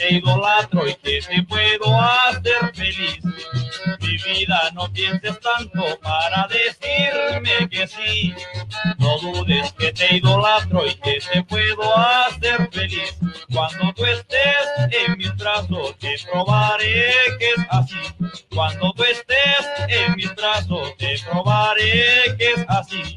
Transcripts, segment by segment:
te idolatro y que te puedo hacer feliz. Mi vida, no pienses tanto para decirme que sí. No dudes que te idolatro y que te puedo hacer feliz. Cuando tú estés en mis brazos, te probaré que es así. Cuando tú estés en mis brazos, te probaré que es así.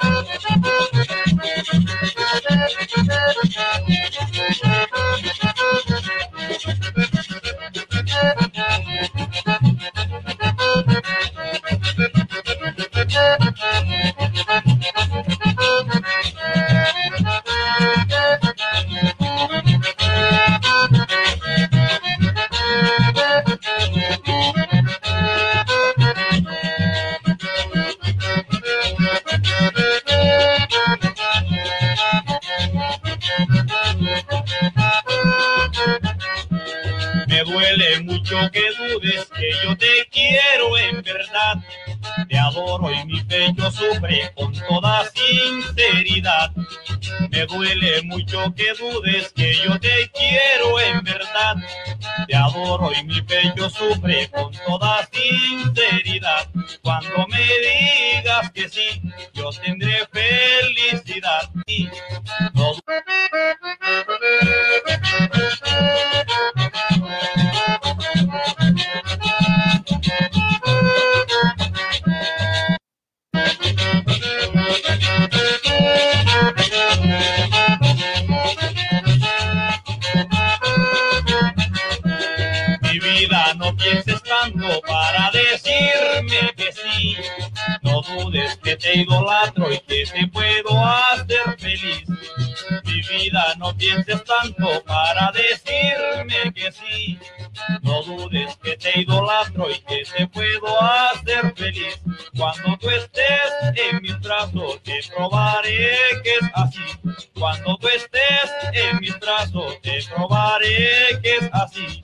Me duele mucho que dudes que yo te quiero en verdad. Te adoro y mi pecho sufre con toda sinceridad. Me duele mucho que dudes que yo te quiero en verdad. Te adoro y mi pecho sufre con toda sinceridad. Cuando me digas que sí, yo tendré felicidad. Te idolatro y que te puedo hacer feliz. Mi vida, no pienses tanto para decirme que sí. No dudes que te idolatro y que te puedo hacer feliz. Cuando tú estés en mis brazos, te probaré que es así. Cuando tú estés en mis brazos, te probaré que es así.